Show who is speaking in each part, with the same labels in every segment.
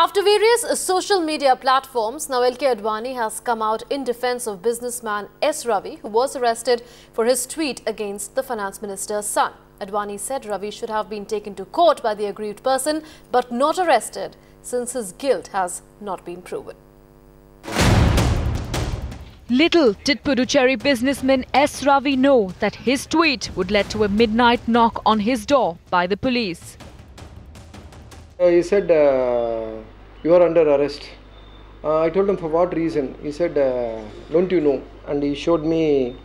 Speaker 1: After various social media platforms, now LK Advani has come out in defense of businessman S. Ravi, who was arrested for his tweet against the finance minister's son. Advani said Ravi should have been taken to court by the aggrieved person, but not arrested, since his guilt has not been proven.
Speaker 2: Little did Puducherry businessman S. Ravi know that his tweet would lead to a midnight knock on his door by the police.
Speaker 3: Uh, he said, uh, You are under arrest. Uh, I told him for what reason. He said, Don't you know? And he showed me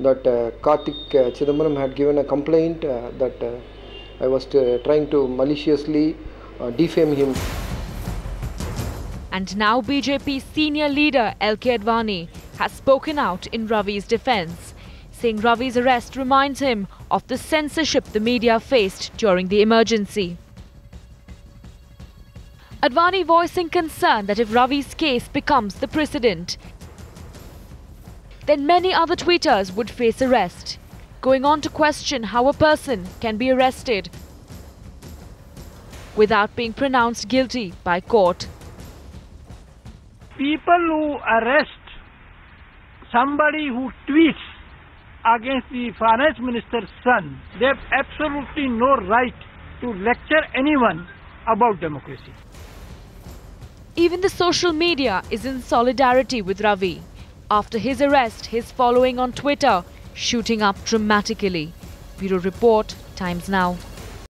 Speaker 3: that uh, Kartik uh, Chidambaram had given a complaint that I was trying to maliciously defame him.
Speaker 2: And now BJP senior leader LK Advani has spoken out in Ravi's defense, saying Ravi's arrest reminds him of the censorship the media faced during the emergency. Advani voicing concern that if Ravi's case becomes the precedent, then many other tweeters would face arrest, going on to question how a person can be arrested without being pronounced guilty by court.
Speaker 4: People who arrest somebody who tweets against the finance minister's son, they have absolutely no right to lecture anyone about democracy.
Speaker 2: Even the social media is in solidarity with Ravi. After his arrest, his following on Twitter shooting up dramatically. Bureau Report, Times Now.